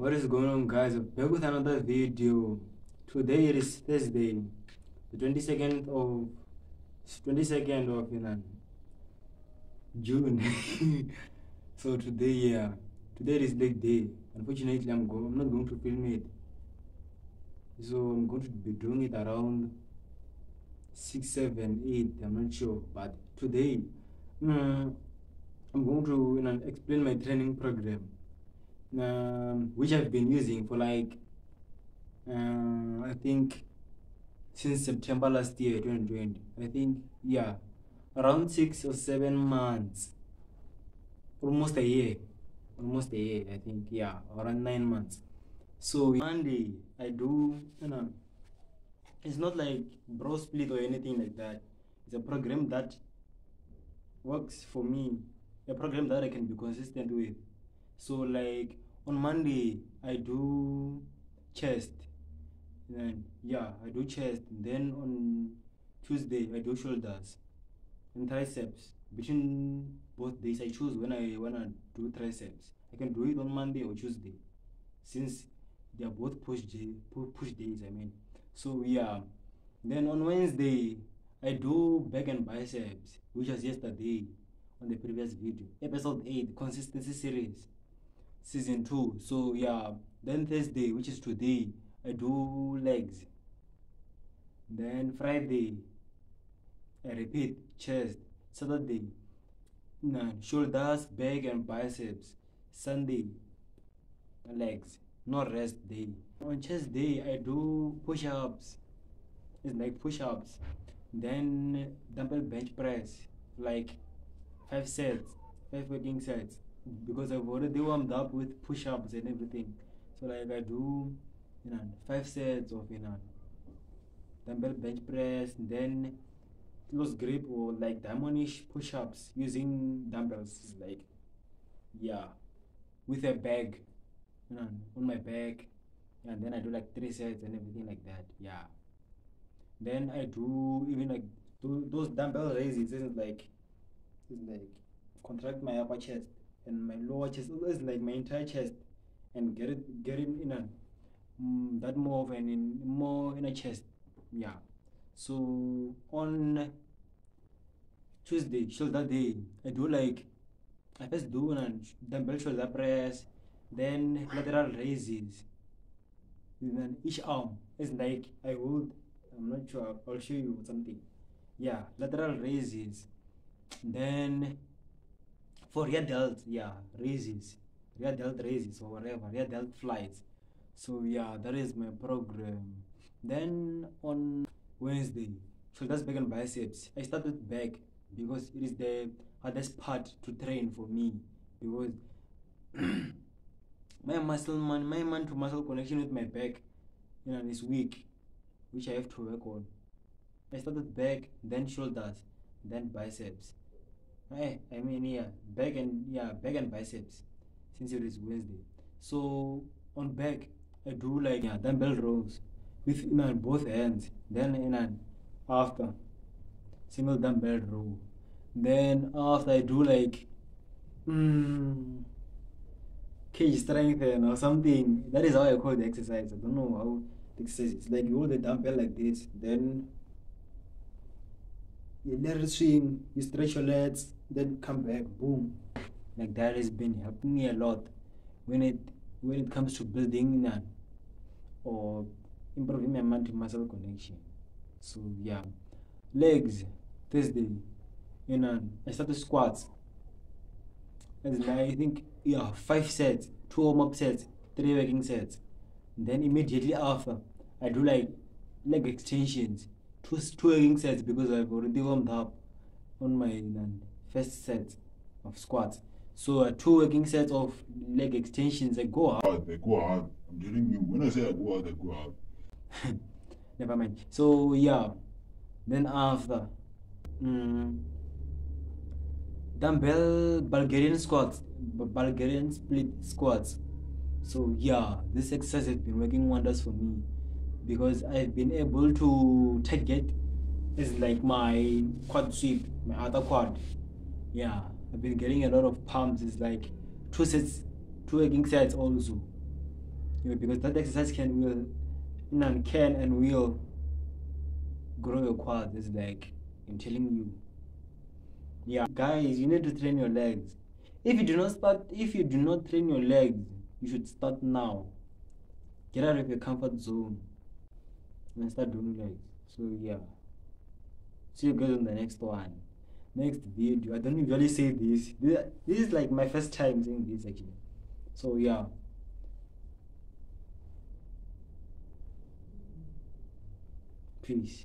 What is going on, guys? Back with another video. Today it is Thursday, the 22nd of 22nd of you know, June. so today, yeah, today is leg day. Unfortunately, I'm go I'm not going to film it. So I'm going to be doing it around six, seven, eight. I'm not sure, but today, mm, I'm going to you know, explain my training program um, which I've been using for like uh, I think since September last year, 2020. I think yeah, around six or seven months, almost a year, almost a year. I think yeah, around nine months. So Monday I do you know, it's not like bro split or anything like that. It's a program that works for me, a program that I can be consistent with. So like on Monday I do chest. Then yeah, I do chest. Then on Tuesday I do shoulders and triceps. Between both days I choose when I wanna do triceps. I can do it on Monday or Tuesday, since they are both push day, push days. I mean, so yeah. Then on Wednesday I do back and biceps, which was yesterday on the previous video, episode eight, consistency series season 2 so yeah then thursday which is today i do legs. Then friday i repeat chest. Saturday no, shoulders back and biceps. Sunday legs no rest day. On chest day i do push-ups. It's like push-ups. Then dumbbell bench press like five sets five working sets because I've already warmed up with push-ups and everything. So like I do, you know, five sets of you know, dumbbell bench press, then close grip or like diamondish push-ups using dumbbells, like yeah, with a bag, you know, on my back, and then I do like three sets and everything like that. Yeah. Then I do even like do those dumbbell raises. It's like, it's like contract my upper chest and my lower chest, always like my entire chest, and get it, get it in a mm, that more of an in more in a chest, yeah. So on Tuesday, shoulder day, I do like I first do an dumbbell shoulder press, then lateral raises. Then each arm is like I would. I'm not sure. I'll show you something. Yeah, lateral raises. Then for rear delt, yeah, raises, rear delt raises or whatever, delt flies. So yeah, that is my program. Then on Wednesday, shoulders, back and biceps. I started back because it is the hardest part to train for me because my muscle man, my man to muscle connection with my back, you know, is weak, which I have to work on. I started back, then shoulders, then biceps. Hey, I mean yeah, back and yeah, back and biceps since it is Wednesday. So on back I do like yeah, dumbbell rows with you know, both hands. Then in and after single dumbbell row. Then after I do like mm, cage strength or something. That is how I call the exercise. I don't know how the exercise. It's like you hold the dumbbell like this, then you let it swing, you stretch your legs, then come back, boom. Like that has been helping me a lot when it when it comes to building that or improving my mind to muscle connection. So yeah. Legs, Thursday, you know, I started squats. And I think yeah, five sets, two warm up sets, three working sets. And then immediately after I do like leg extensions, two two working sets because I've already warmed up on my know, first set of squats. So uh, two working sets of leg extensions. I go out. They go out. I'm telling you. When I say I go out, I go out. Never mind. So yeah. Then after, um, dumbbell Bulgarian squats, Bulgarian split squats. So yeah, this exercise has been working wonders for me because I've been able to target is like my quad sweep, my other quad yeah i've been getting a lot of pumps it's like two sets two working sets also Yeah, because that exercise can will, you know, can and will grow your quads. It's like I'm telling you. Yeah, guys, you need to train your legs. If you do not start, if you do not train your legs, you should start now. Get out of your comfort zone and start doing legs. So yeah. See you guys on the next one. Next video. I don't usually say this. This, this is like my first time saying this actually. So yeah. Peace.